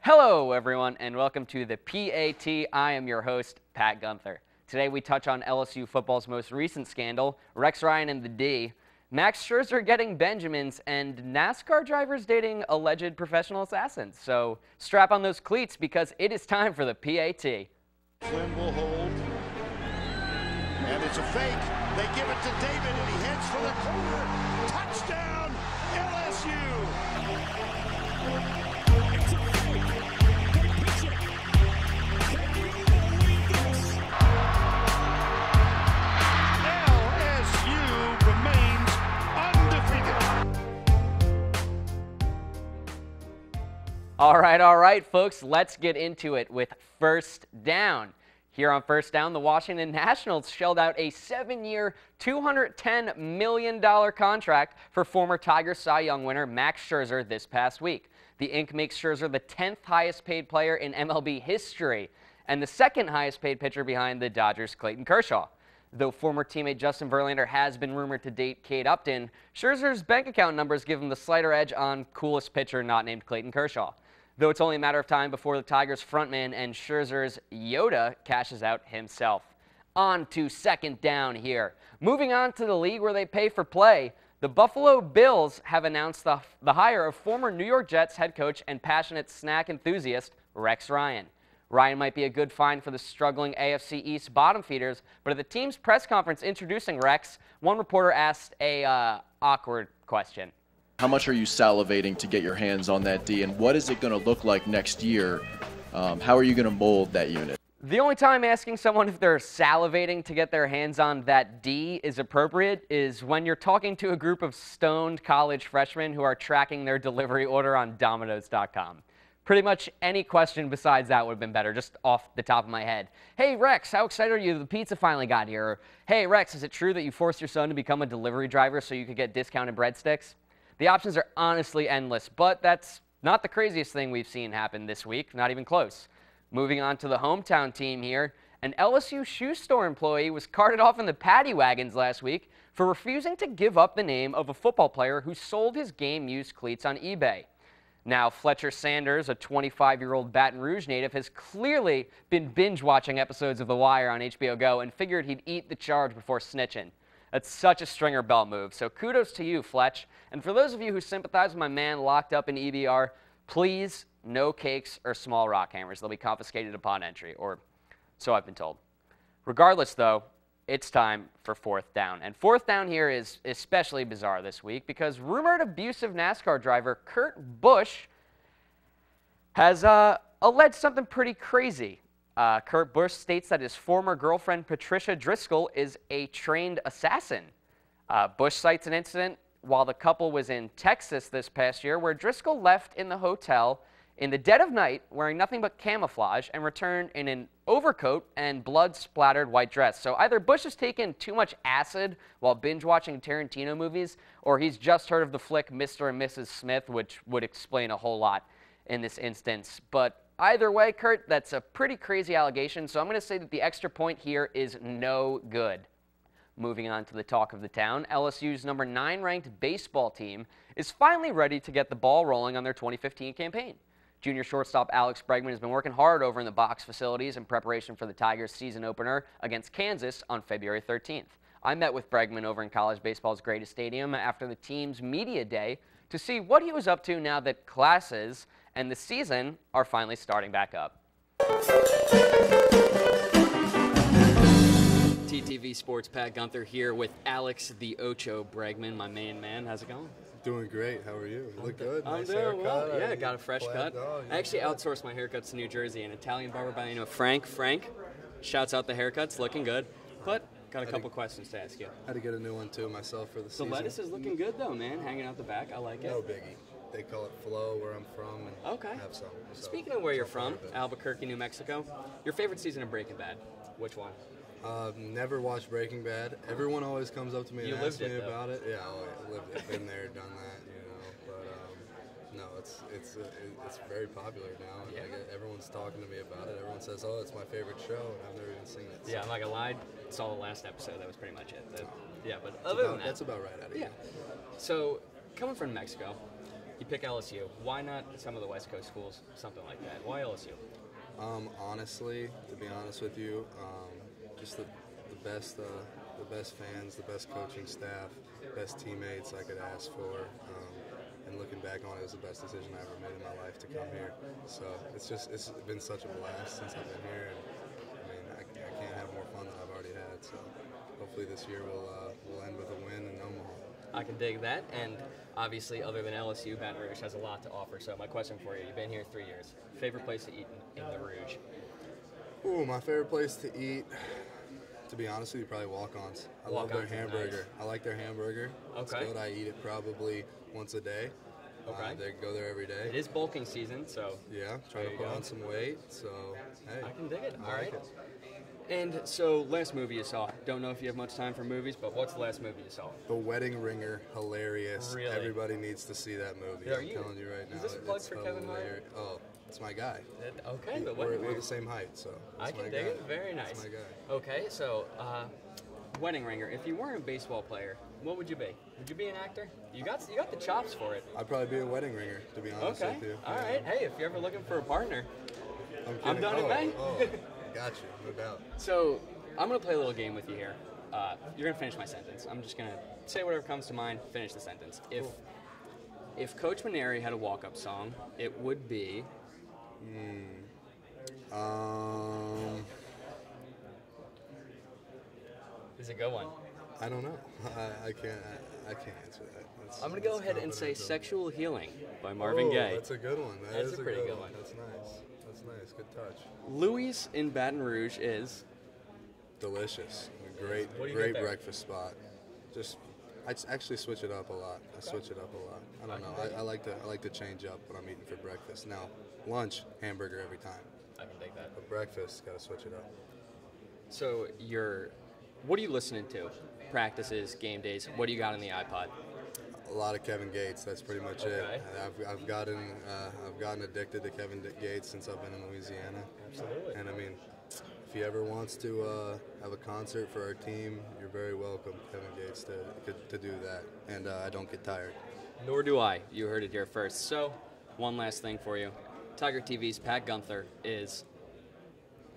Hello, everyone, and welcome to the PAT. I am your host, Pat Gunther. Today we touch on LSU football's most recent scandal, Rex Ryan and the D, Max Scherzer getting Benjamins, and NASCAR drivers dating alleged professional assassins. So strap on those cleats because it is time for the PAT. And it's a fake. They give it to David, and he heads for the corner. Touchdown, LSU! All right, all right, folks, let's get into it with first down. Here on First Down, the Washington Nationals shelled out a seven year, $210 million contract for former Tiger Cy Young winner Max Scherzer this past week. The Ink makes Scherzer the 10th highest paid player in MLB history and the second highest paid pitcher behind the Dodgers' Clayton Kershaw. Though former teammate Justin Verlander has been rumored to date Kate Upton, Scherzer's bank account numbers give him the slighter edge on coolest pitcher not named Clayton Kershaw. Though it's only a matter of time before the Tigers frontman and Scherzer's Yoda cashes out himself. On to second down here. Moving on to the league where they pay for play, the Buffalo Bills have announced the, the hire of former New York Jets head coach and passionate snack enthusiast Rex Ryan. Ryan might be a good find for the struggling AFC East bottom feeders, but at the team's press conference introducing Rex, one reporter asked a uh, awkward question. How much are you salivating to get your hands on that D, and what is it going to look like next year? Um, how are you going to mold that unit? The only time asking someone if they're salivating to get their hands on that D is appropriate is when you're talking to a group of stoned college freshmen who are tracking their delivery order on Domino's.com. Pretty much any question besides that would have been better, just off the top of my head. Hey, Rex, how excited are you the pizza finally got here? Or, hey, Rex, is it true that you forced your son to become a delivery driver so you could get discounted breadsticks? The options are honestly endless, but that's not the craziest thing we've seen happen this week, not even close. Moving on to the hometown team here, an LSU shoe store employee was carted off in the paddy wagons last week for refusing to give up the name of a football player who sold his game used cleats on eBay. Now, Fletcher Sanders, a 25 year old Baton Rouge native, has clearly been binge watching episodes of The Wire on HBO Go and figured he'd eat the charge before snitching. That's such a stringer bell move. So kudos to you, Fletch. And for those of you who sympathize with my man locked up in EBR, please no cakes or small rock hammers. They'll be confiscated upon entry, or so I've been told. Regardless, though, it's time for fourth down. And fourth down here is especially bizarre this week because rumored abusive NASCAR driver Kurt Busch has uh, alleged something pretty crazy. Uh, Kurt Busch states that his former girlfriend Patricia Driscoll is a trained assassin. Uh, Busch cites an incident while the couple was in Texas this past year where Driscoll left in the hotel in the dead of night wearing nothing but camouflage and returned in an overcoat and blood splattered white dress. So either Busch has taken too much acid while binge watching Tarantino movies, or he's just heard of the flick Mr. and Mrs. Smith, which would explain a whole lot in this instance. But either way, Kurt, that's a pretty crazy allegation. So I'm going to say that the extra point here is no good. Moving on to the talk of the town, LSU's number nine ranked baseball team is finally ready to get the ball rolling on their 2015 campaign. Junior shortstop Alex Bregman has been working hard over in the box facilities in preparation for the Tigers season opener against Kansas on February 13th. I met with Bregman over in college baseball's greatest stadium after the team's media day to see what he was up to now that classes and the season are finally starting back up. TTV Sports Pat Gunther here with Alex the Ocho Bregman, my main man. How's it going? Doing great. How are you? You look good. I'm nice doing haircut. well. Yeah, mean, got a fresh planned- cut. oh, I actually outsourced my haircuts to New Jersey. An Italian barber by the name of Frank. Frank shouts out the haircuts, looking good. But got a couple questions to ask you. Had to get a new one too myself for the The season. The lettuce is looking good though, man. Hanging out the back, I like it. no biggie. They call it flow where I'm from. And Okay. Have some. so Speaking of where you're from, all part of Albuquerque, New Mexico. Your favorite season of Breaking Bad? Which one? Uh, never watched Breaking Bad. Everyone always comes up to me You and asks me though. about it. Yeah, I lived it, been there, done that. You know, but um, no, it's it's it's very popular now. Yeah. like, everyone's talking to me about it. Everyone says, "Oh, it's my favorite show," and I've never even seen it. So Yeah, I'm not gonna lie. Saw the last episode. That was pretty much it. That- yeah, but that's other than about, that, that's about right out of yeah. you. So coming from Mexico, you pick LSU. Why not some of the West Coast schools? Something like that. Why LSU? Um, honestly, to be honest with you, um, just the, the best, uh, the best fans, the best coaching staff, best teammates I could ask for. Um, and looking back on it, it was the best decision I ever made in my life to come here. So it's just it's been such a blast since I've been here, and I mean I, I can't have more fun than I've already had. So hopefully this year will uh, will end with a win in Omaha. I can dig that. And obviously, other than LSU, Baton Rouge has a lot to offer. So my question for you: You've been here three years. Favorite place to eat in, in the Rouge? Ooh, my favorite place to eat. To be honest with you, probably walk-ons. I love their Walk-Ons hamburger. nice. I like their hamburger. It's Okay. good. I eat it probably once a day. Okay. Uh, they go there every day. It is bulking season, so Yeah, trying to put go. on some weight. So hey, I can dig it. I All like right. it. And so, last movie you saw. Don't know if you have much time for movies, but what's the last movie you saw? The Wedding Ringer, hilarious. Really? Everybody needs to see that movie. Are I'm you- telling you right is now. this a plug for Kevin Hart? Oh, it's my guy. Okay, the we're, we're the same height, so I can dig it. Very nice. my guy. Okay, so uh, wedding ringer. If you weren't a baseball player, what would you be? Would you be an actor? You got you got the chops for it. I'd probably be a wedding ringer, to be honest Okay. with you. All Yeah. right. Hey, if you're ever looking for a partner, I'm, I'm done oh, May. Oh, got you, no doubt. So I'm gonna play a little game with you here. Uh, you're gonna finish my sentence. I'm just gonna say whatever comes to mind. Finish the sentence. If if Coach Mainieri had a walk-up song, it would be. Um, Is a good one. I don't know. I, I can't. I, I can't answer that. That's, I'm gonna go ahead and say "Sexual Healing" by Marvin oh, Gaye. That's a good one. That That's is a pretty good, good one. That's nice. That's nice. Good touch. Louis in Baton Rouge is. Delicious. A great, What do you great breakfast spot. Just, I actually switch it up a lot. I switch it up a lot. I don't know. I, I like to, I like to change up what I'm eating for breakfast. Now, lunch, hamburger every time. I can take that. But breakfast, gotta switch it up. So you're, what are you listening to? Practices, game days. What do you got on the iPod? A lot of Kevin Gates. That's pretty much Okay. it. I've, I've gotten, uh, I've gotten addicted to Kevin Gates since I've been in Louisiana. Absolutely. And I mean, if he ever wants to uh, have a concert for our team, you're very welcome, Kevin Gates, to, to do that. And uh, I don't get tired. Nor do I. You heard it here first. So, one last thing for you. Tiger TV's Pat Gunther is.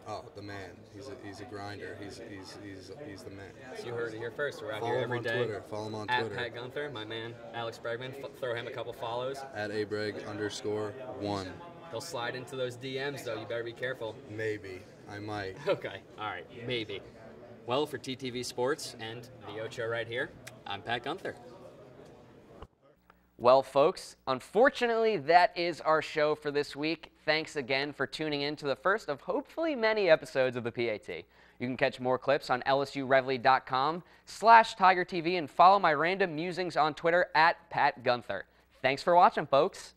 Oh, the man. He's a, he's a grinder. He's, he's, he's, he's the man. You heard it here first. We're out Follow here him on day. Twitter. Follow him on At Twitter. Pat Gunther, my man, Alex Bregman. F- throw him a couple follows. At abreg underscore one. He'll slide into those DMs, though. You better be careful. Maybe. I might. Okay. All right. Maybe. Well, for TTV Sports and the Ocho right here, I'm Pat Gunther. Well, folks, unfortunately, that is our show for this week. Thanks again for tuning in to the first of hopefully many episodes of the PAT. You can catch more clips on lsureveille.com slash Tiger TV and follow my random musings on Twitter at Pat Gunther. Thanks for watching, folks.